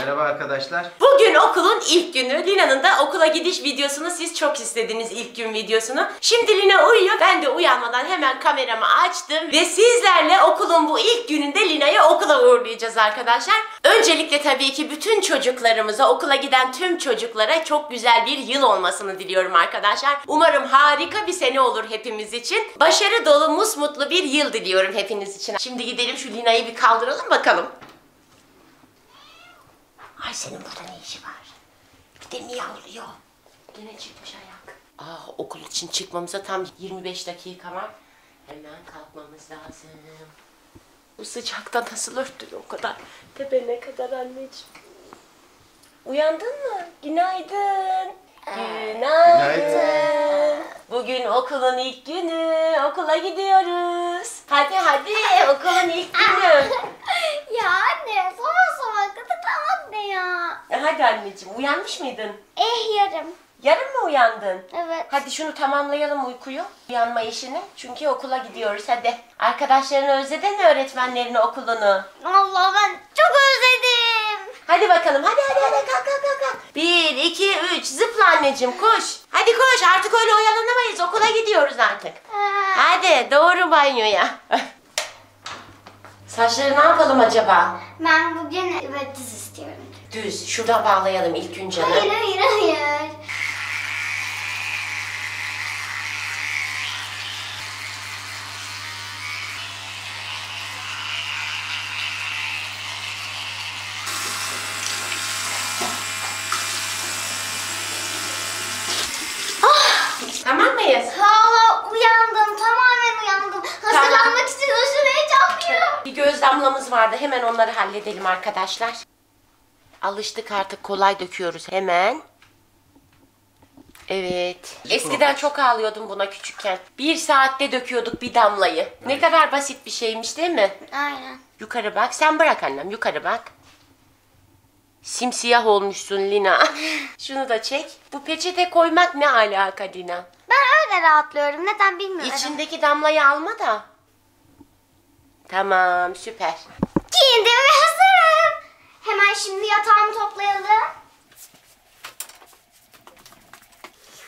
Merhaba arkadaşlar. Bugün okulun ilk günü. Lina'nın da okula gidiş videosunu siz çok istediniz ilk gün videosunu. Şimdi Lina uyuyor. Ben de uyanmadan hemen kameramı açtım ve sizlerle okulun bu ilk gününde Lina'yı okula uğurlayacağız arkadaşlar. Öncelikle tabii ki bütün çocuklarımıza, okula giden tüm çocuklara çok güzel bir yıl olmasını diliyorum arkadaşlar. Umarım harika bir sene olur hepimiz için. Başarı dolu, musmutlu bir yıl diliyorum hepiniz için. Şimdi gidelim şu Lina'yı bir kaldıralım bakalım. Ay senin burada ne işi var? Bir de miyavlıyor. Yine çıkmış ayak. Aa okul için çıkmamıza tam 25 dakika var. Hemen kalkmamız lazım. Bu sıcakta nasıl örttün o kadar? Tepene kadar anneciğim. Uyandın mı? Günaydın. Günaydın. Bugün okulun ilk günü. Okula gidiyoruz. Hadi hadi okulun ilk günü. Ya anne sabah sabah gıdıklamak ne ya? E, Hadi anneciğim uyanmış mıydın? Eh yarım. Yarın mı uyandın? Evet. Hadi şunu tamamlayalım uykuyu. Uyanma işini. Çünkü okula gidiyoruz hadi. Arkadaşlarını özledin mi öğretmenlerini okulunu? Allah ben çok özledim. Hadi bakalım hadi hadi hadi kalk kalk kalk. kalk. Bir, iki, üç zıpla anneciğim koş. Hadi koş artık öyle oyalanamayız okula gidiyoruz artık. Ee, Hadi doğru banyoya. Saçları ne yapalım acaba? ben bugün evet. Düz şuradan bağlayalım ilk gün canım. Hayır hayır hayır. Tamam mıyız? Hala uyandım tamamen uyandım. Hazırlanmak için aşırı heyecanlıyım. Bir göz damlamız vardı. Hemen onları halledelim arkadaşlar. Alıştık artık kolay döküyoruz hemen. Evet. Eskiden çok ağlıyordum buna küçükken. Bir saatte döküyorduk bir damlayı. Ne kadar basit bir şeymiş değil mi? Aynen. Yukarı bak. Sen bırak annem. Yukarı bak. Simsiyah olmuşsun Lina. Şunu da çek. Bu peçete koymak ne alaka Lina? Ben öyle rahatlıyorum. Neden bilmiyorum. İçindeki damlayı alma da. Tamam süper. Giyindim ve hazırım. Hemen şimdi yatağımı toplayalım.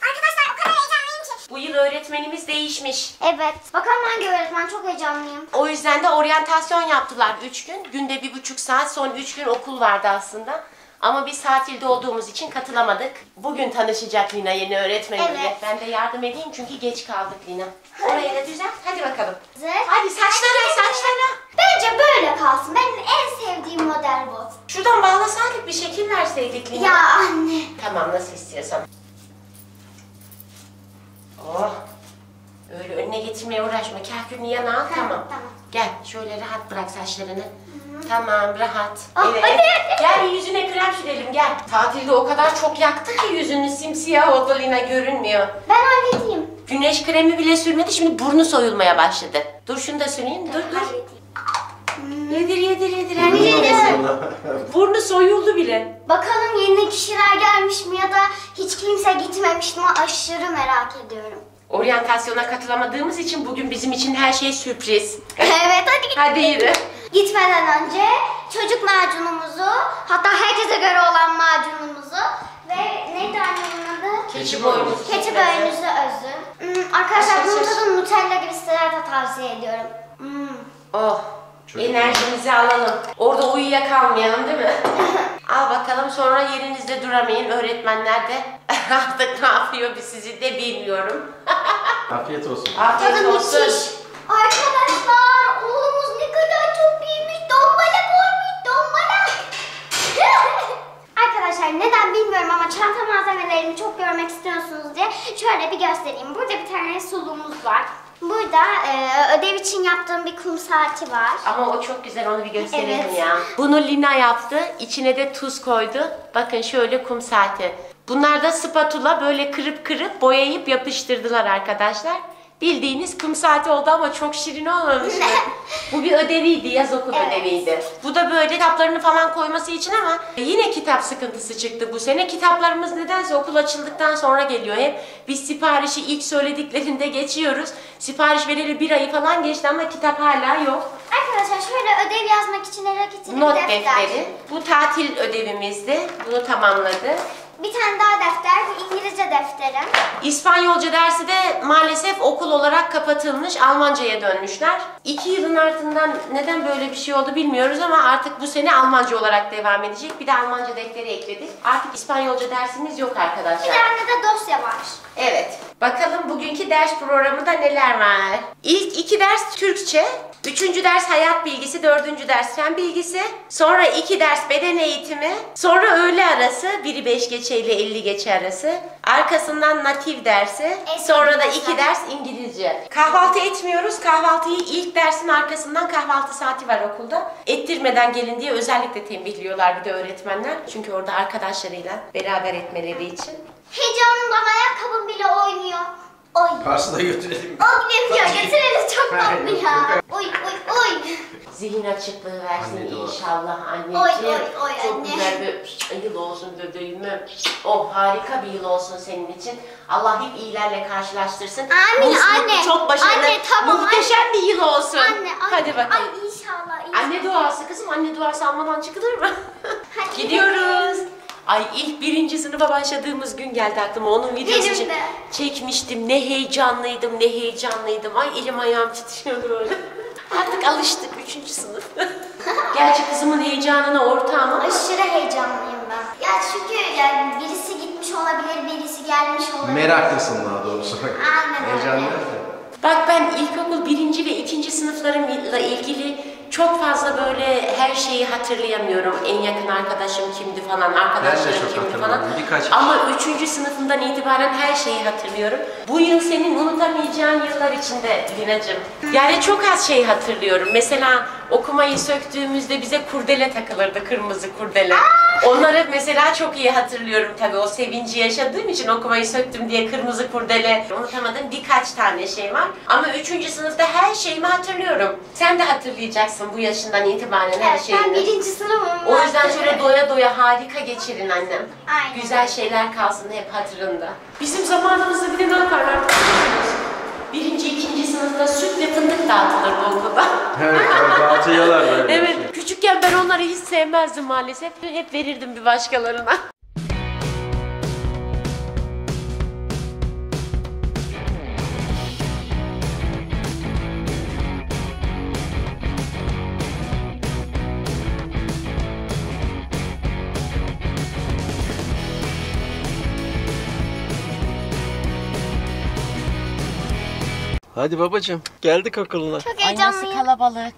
Arkadaşlar o kadar heyecanlıyım ki. Bu yıl öğretmenimiz değişmiş. Evet. Bakalım hangi öğretmen çok heyecanlıyım. O yüzden de oryantasyon yaptılar 3 gün. Günde bir buçuk saat son 3 gün okul vardı aslında. Ama biz tatilde olduğumuz için katılamadık. Bugün tanışacak Lina yeni öğretmeniyle. Evet. Ben de yardım edeyim çünkü geç kaldık Lina. Orayı da düzelt. Hadi bakalım. Hazır. Hadi saçlara saçlara. Bence böyle kalsın. Benim en sevdiğim model bu. Şuradan bağlasaydık bir şekil verseydik Lina. Ya anne. Tamam nasıl istiyorsan. Oh. Öyle önüne getirmeye uğraşma. Kahkülünü yana al. Tamam. tamam. Gel şöyle rahat bırak saçlarını. Tamam rahat. Ah, evet. hadi, hadi. Gel bir yüzüne krem sürelim gel. Tatilde o kadar çok yaktı ki yüzünü simsiyah oldu Lina görünmüyor. Ben halledeyim. Güneş kremi bile sürmedi şimdi burnu soyulmaya başladı. Dur şunu da süreyim. Dur dur. Halledeyim. Yedir yedir yedir. Hmm. Yedir. Burnu soyuldu bile. Bakalım yeni kişiler gelmiş mi ya da hiç kimse gitmemiş mi aşırı merak ediyorum. Oryantasyona katılamadığımız için bugün bizim için her şey sürpriz. evet hadi git. Hadi yürü. Gitmeden önce çocuk macunumuzu, hatta herkese göre olan macunumuzu ve neydi annemin adı? Keçi boynuzu. Keçi boynuzu özü. Hmm, arkadaşlar aşırı. tadını Nutella gibi sitelerde tavsiye ediyorum. Hmm. Oh. Çocuk enerjimizi alalım. Orada uyuyakalmayalım değil mi? Al bakalım sonra yerinizde duramayın. Öğretmenler de artık ne yapıyor biz sizi de bilmiyorum. Afiyet olsun. Afiyet Tadı olsun. müthiş. Arkadaşlar oğlumuz ne kadar çok iyiymiş. Dombalak olmuş dombalak. Arkadaşlar neden bilmiyorum ama çanta malzemelerimi çok görmek istiyorsunuz diye şöyle bir göstereyim. Burada bir tane suluğumuz var. Burada e, ödev için yaptığım bir kum saati var. Ama o çok güzel onu bir gösterelim Evet. ya. Bunu Lina yaptı. İçine de tuz koydu. Bakın şöyle kum saati. Bunlar da spatula böyle kırıp kırıp boyayıp yapıştırdılar arkadaşlar. Bildiğiniz kum saati oldu ama çok şirin olmamış mı? Bu bir ödeviydi, yaz okul Evet. ödeviydi. Bu da böyle kitaplarını falan koyması için ama yine kitap sıkıntısı çıktı bu sene. Kitaplarımız nedense okul açıldıktan sonra geliyor hep. Biz siparişi ilk söylediklerinde geçiyoruz. Sipariş vereli bir ayı falan geçti ama kitap hala yok. Arkadaşlar şöyle ödev yazmak için Hello Kitty'li Not bir defter. defteri. Bu tatil ödevimizdi. Bunu tamamladı. Bir tane daha defter. Bu İngilizce defterim. İspanyolca dersi de maalesef okul olarak kapatılmış. Almanca'ya dönmüşler. İki yılın ardından neden böyle bir şey oldu bilmiyoruz ama artık bu sene Almanca olarak devam edecek. Bir de Almanca defteri ekledik. Artık İspanyolca dersimiz yok Bir arkadaşlar. tane de dosya var. Evet. Bakalım bugünkü ders programında neler var? İlk iki ders Türkçe. Üçüncü ders hayat bilgisi, dördüncü ders fen bilgisi. Sonra iki ders beden eğitimi. Sonra öğle arası, biri beş geçe ile 50 geçe arası. Arkasından natif dersi. Sonra da dersler. iki ders İngilizce. Kahvaltı etmiyoruz. Kahvaltıyı ilk dersin arkasından kahvaltı saati var okulda. Ettirmeden gelin diye özellikle tembihliyorlar bir de öğretmenler. Çünkü orada arkadaşlarıyla beraber etmeleri için. Heyecanımdan ayakkabım bile oynuyor. Oy. Pars'ı da götürelim. O gidemiyor. Getirelim çok tatlı ya. Zihin açıklığı versin Anne inşallah anneciğim. Oy, oy, oy, Çok anne. güzel bir yıl olsun bebeğim. Oh harika bir yıl olsun senin için. Allah hep iyilerle karşılaştırsın. Amin, Mutlu, anne. Çok başarılı. Anne, tamam, Muhteşem bir yıl olsun. Anne anne. Hadi bakalım. Ay inşallah inşallah. Anne duası kızım. Anne duası almadan çıkılır mı? Hadi Gidiyoruz. Ay ilk birinci sınıfa başladığımız gün geldi aklıma. Onun videosu Benim için de. çekmiştim. Ne heyecanlıydım, ne heyecanlıydım. Ay elim ayağım titriyordu böyle. Artık alıştık üçüncü sınıf. Gerçi kızımın heyecanına ortağım ama Aşırı heyecanlıyım ben. Ya çünkü yani birisi gitmiş olabilir, birisi gelmiş olabilir. Meraklısın daha doğrusu. Aynen öyle. Heyecanlı. Bak ben ilkokul birinci ve ikinci sınıflarımla ilgili çok fazla böyle her şeyi hatırlayamıyorum. En yakın arkadaşım kimdi falan, arkadaşlarım çok kimdi falan. Birkaç kişi. Ama üçüncü sınıfından itibaren her şeyi hatırlıyorum. Bu yıl senin unutamayacağın yıllar içinde Lina'cığım. Yani çok az şey hatırlıyorum. Mesela okumayı söktüğümüzde bize kurdele takılırdı, kırmızı kurdele. Onları mesela çok iyi hatırlıyorum tabii. O sevinci yaşadığım için okumayı söktüm diye kırmızı kurdele. Unutamadığım birkaç tane şey var. Ama üçüncü sınıfta her şeyimi hatırlıyorum. Sen de hatırlayacaksın bu yaşından itibaren her Evet, ben şeyini. birinci sınıfım. O yüzden şöyle doya doya harika geçirin annem. Aynen. Güzel şeyler kalsın hep hatırında. Bizim zamanımızda bir de ne yaparlar? biliyor musunuz? Birinci, ikinci sınıfta süt ve fındık dağıtılırdı okulda. Evet, evet, küçükken ben onları hiç sevmezdim maalesef. Hep verirdim bir başkalarına. Hadi babacığım geldik okuluna. Çok Ay nasıl heyecanlıyım. kalabalık.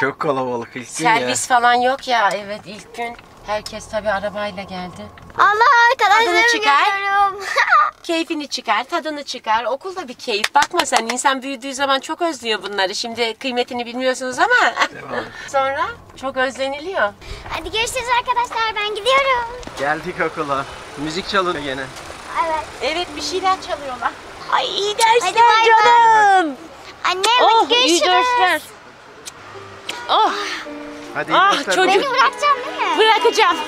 Çok kalabalık ilk gün ya. Servis falan yok ya evet ilk gün. Herkes tabii arabayla geldi. Allah arkadaşlarım çıkar. görüyorum. Keyfini çıkar, tadını çıkar. Okulda bir keyif. Bakma sen insan büyüdüğü zaman çok özlüyor bunları. Şimdi kıymetini bilmiyorsunuz ama sonra çok özleniliyor. Hadi görüşürüz arkadaşlar ben gidiyorum. Geldik okula. Müzik çalıyor gene. Evet. Evet bir şeyler çalıyorlar. Ay iyi dersler Hadi bay bay. canım. Anne Oh görüşürüz. iyi dersler. Oh Hadi iyi Ah, dersler çocuk. Beni bırakacaksın değil mi? bırakacaksın.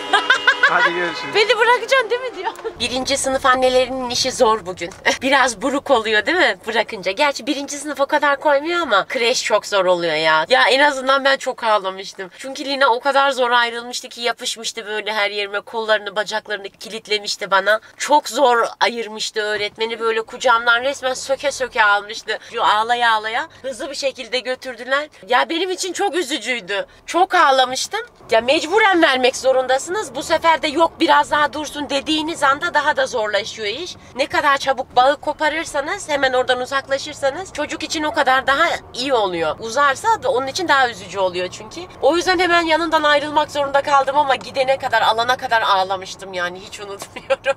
Hadi görüşürüz. Beni bırakacaksın değil mi diyor. Birinci sınıf annelerinin işi zor bugün. Biraz buruk oluyor değil mi bırakınca? Gerçi birinci sınıf o kadar koymuyor ama kreş çok zor oluyor ya. Ya en azından ben çok ağlamıştım. Çünkü Lina o kadar zor ayrılmıştı ki yapışmıştı böyle her yerime. Kollarını bacaklarını kilitlemişti bana. Çok zor ayırmıştı öğretmeni. Böyle kucağımdan resmen söke söke almıştı. Ağlaya ağlaya hızlı bir şekilde götürdüler. Ya benim için çok üzücüydü. Çok ağlamıştım. Ya mecburen vermek zorundasınız. Bu sefer de yok biraz daha dursun dediğiniz anda daha da zorlaşıyor iş. Ne kadar çabuk bağı koparırsanız hemen oradan uzaklaşırsanız çocuk için o kadar daha iyi oluyor. Uzarsa da onun için daha üzücü oluyor çünkü. O yüzden hemen yanından ayrılmak zorunda kaldım ama gidene kadar alana kadar ağlamıştım yani hiç unutmuyorum.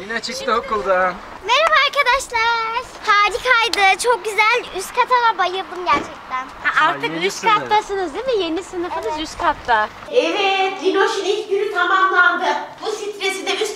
Yine çıktı okuldan. Merhaba arkadaşlar. Harikaydı. Çok güzel. Üst kata da bayıldım gerçekten. Artık yeni üst sınıf. kattasınız değil mi? Yeni sınıfınız üst katta. Evet, Linoş'un ilk günü tamamlandı. Bu stresi de üstümüzden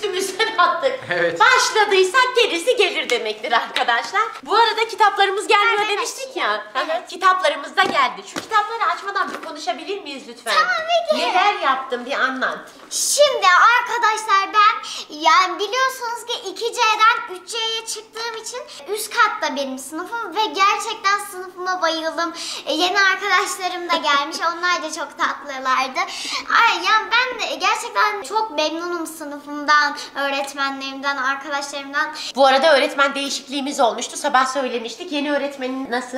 başlattık. Evet. Başladıysak gerisi gelir demektir arkadaşlar. Bu arada kitaplarımız gelmiyor Evet. demiştik ya. Evet. Kitaplarımız da geldi. Şu kitapları açmadan bir konuşabilir miyiz lütfen? Tabii ki. Neler yaptım bir anlat. Şimdi arkadaşlar ben yani biliyorsunuz ki 2C'den 3C'ye çıktığım için üst katta benim sınıfım ve gerçekten sınıfıma bayıldım. E, yeni arkadaşlarım da gelmiş. Onlar da çok tatlılardı. Ay yani ben de gerçekten çok memnunum sınıfımdan, öğretmenlerimden, arkadaşlarımdan. Bu arada öğretmen değişikliğimiz olmuştu. Sabah söylemiştik. Yeni öğretmenin nasıl?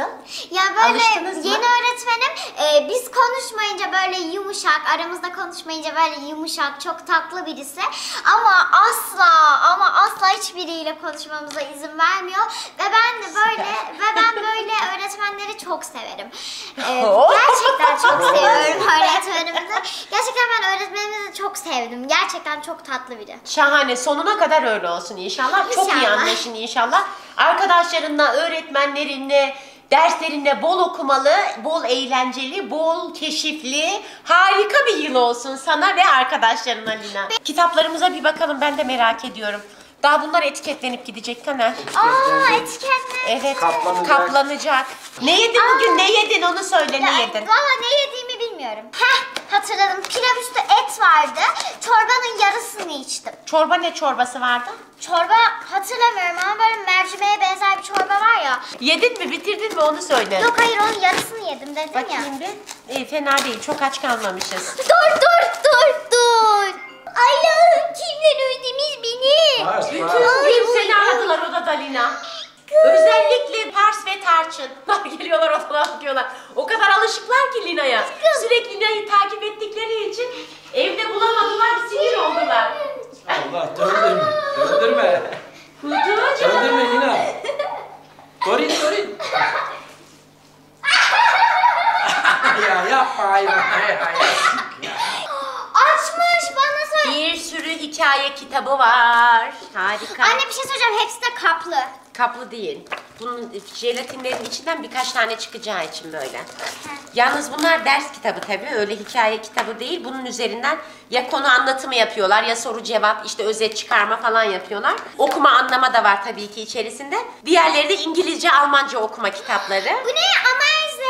Ya böyle Alıştınız mı? yeni öğretmenim e, biz konuşmayınca böyle yumuşak, aramızda konuşmayınca böyle yumuşak, çok tatlı birisi. Ama asla ama asla hiçbiriyle konuşmamıza izin vermiyor. Ve ben de böyle ve ben böyle öğretmenleri çok severim. E, gerçekten çok seviyorum öğretmenimizi. Gerçekten ben öğretmenimizi çok sevdim. Gerçekten çok tatlı biri. Şahane. Sonuna kadar öyle olsun inşallah. Çok iyi İnşallah. anlaşın inşallah. Arkadaşlarınla, öğretmenlerinle, derslerinle bol okumalı, bol eğlenceli, bol keşifli, harika bir yıl olsun sana ve arkadaşlarına Lina. Kitaplarımıza bir bakalım ben de merak ediyorum. Daha bunlar etiketlenip gidecek Taner. Aa etiketler. Evet, Kaplanacak. kaplanacak. Ne yedin bugün? Ne yedin? Onu söyle. Ne yedin? Valla ne yediğimi bilmiyorum. Heh hatırladım. Pilav üstü et vardı. Çorbanın içtim. Çorba ne çorbası vardı? Çorba hatırlamıyorum ama böyle mercimeğe benzer bir çorba var ya. Yedin mi? Bitirdin mi? Onu söyle. Yok hayır onun yarısını yedim dedim ya. Bakayım bir. İyi, fena değil. Çok aç kalmamışız. Dur dur dur dur. Allah'ım kimden öldünüz beni? Pars, Bütün gün seni aradılar odada Lina. Özellikle Pars ve Tarçın. Geliyorlar odana bakıyorlar. O kadar alışıklar ki Lina'ya. Sürekli takip ettikleri için evde bulamadılar, sinir oldular. Allah döndürme. Döndürme. Kutucuğum. Döndürme Lina. Dorin Dorin. ya yapma hayvan. Hayır hayır. Açmış bana söyle. Bir sürü hikaye kitabı var. Harika. Anne bir şey söyleyeceğim hepsi de kaplı. Kaplı değil. Bunun jelatinlerin içinden birkaç tane çıkacağı için böyle. Yalnız bunlar ders kitabı tabii. Öyle hikaye kitabı değil. Bunun üzerinden ya konu anlatımı yapıyorlar ya soru cevap işte özet çıkarma falan yapıyorlar. Okuma anlama da var tabii ki içerisinde. Diğerleri de İngilizce, Almanca okuma kitapları. Bu ne Amerze?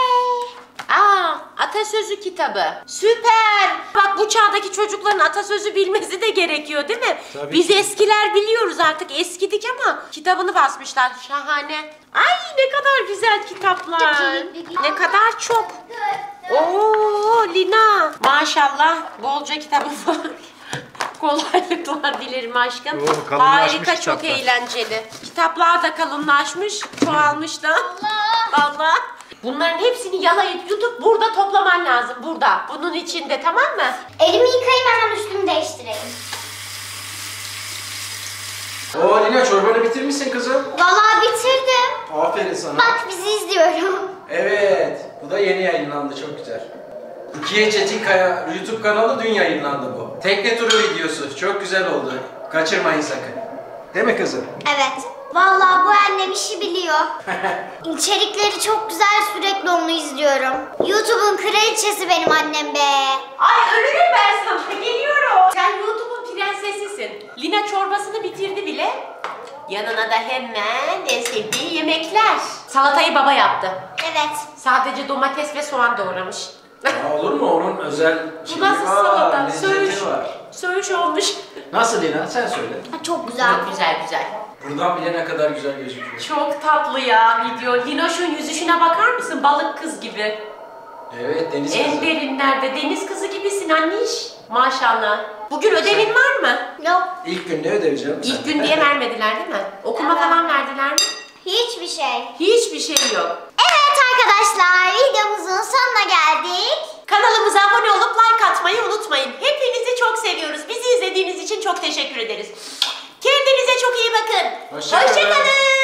Aa, atasözü kitabı. Süper. Bak bu çağdaki çocukların atasözü bilmesi de gerekiyor değil mi? Tabii Biz ki. eskiler biliyoruz artık eskidik ama kitabını basmışlar. Şahane. Ay ne kadar güzel kitaplar. Ne kadar çok. Oo Lina. Maşallah bolca kitabı var. Kolaylıklar dilerim aşkım. Oo, Harika çok kitaplar. eğlenceli. Kitaplar da kalınlaşmış, çoğalmış da. Allah. Allah. Bunların hepsini yalayıp yutup burada toplaman lazım. Burada. Bunun içinde tamam mı? Elimi yıkayayım hemen üstümü değiştireyim. Oo Lina çorbanı bitirmişsin kızım. Vallahi bitirdim. Aferin sana. Bak bizi izliyorum. Evet. Bu da yeni yayınlandı çok güzel. İkiye Çetin Kaya YouTube kanalı dün yayınlandı bu. Tekne turu videosu. Çok güzel oldu. Kaçırmayın sakın. Değil mi kızım? Evet. Vallahi bu annem işi biliyor. İçerikleri çok güzel sürekli onu izliyorum. YouTube'un kraliçesi benim annem be. Ay ölürüm ben sana. Geliyorum. Sen YouTube'un prensesisin. Lina çorbasını bitirdi bile. Yanına da hemen en sevdiği yemekler. Salatayı baba yaptı. Evet. Sadece domates ve soğan doğramış. Ya olur mu? Onun özel Bu şeyi nasıl var, salata? lezzeti Söğüş. var. Söğüş olmuş. Nasıl Lina? Sen söyle. Çok güzel. Çok güzel güzel. Buradan bile ne kadar güzel gözüküyor. Çok tatlı ya video. Linoş'un yüzüşüne bakar mısın? Balık kız gibi. Evet deniz En kızı. derinlerde deniz kızı gibisin anniş. Maşallah. Bugün ödevin var mı? Yok. İlk gün ne ödevi canım? İlk gün diye vermediler değil mi? Okuma Evet. falan verdiler mi? Hiçbir şey. Hiçbir şey yok. Evet arkadaşlar videomuzun sonuna geldik. Kanalımıza abone olup like atmayı unutmayın. Hepinizi çok seviyoruz. Bizi izlediğiniz için çok teşekkür ederiz. Kendinize çok iyi bakın. Hoşçakalın. Hoşça.